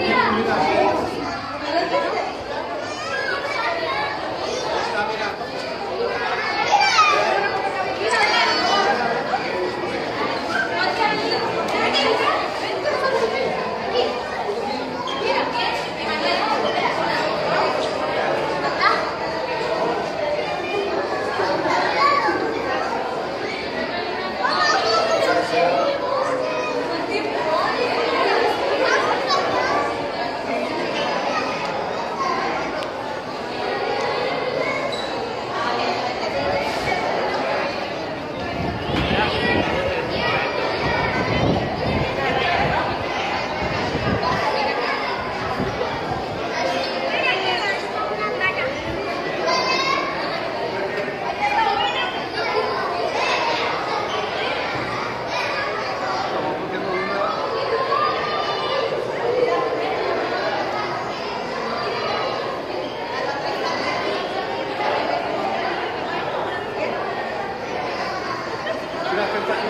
You. Gracias.